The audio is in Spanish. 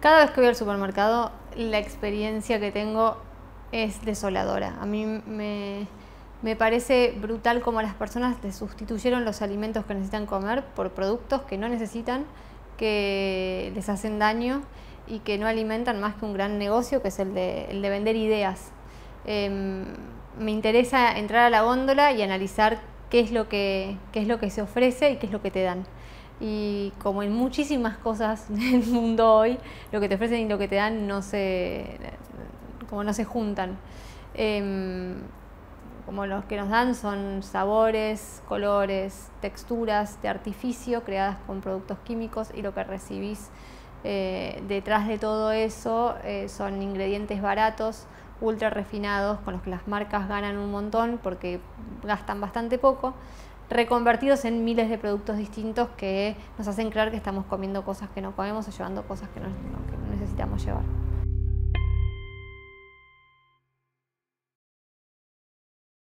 Cada vez que voy al supermercado, la experiencia que tengo es desoladora. A mí me, me parece brutal cómo las personas le sustituyeron los alimentos que necesitan comer por productos que no necesitan, que les hacen daño y que no alimentan más que un gran negocio, que es el de, el de vender ideas. Em, me interesa entrar a la góndola y analizar qué es, lo que, qué es lo que se ofrece y qué es lo que te dan. Y como en muchísimas cosas del mundo hoy, lo que te ofrecen y lo que te dan no se, como no se juntan. Em, como los que nos dan son sabores, colores, texturas de artificio creadas con productos químicos y lo que recibís eh, detrás de todo eso eh, son ingredientes baratos, ultra refinados, con los que las marcas ganan un montón porque gastan bastante poco, reconvertidos en miles de productos distintos que nos hacen creer que estamos comiendo cosas que no comemos o llevando cosas que no necesitamos llevar.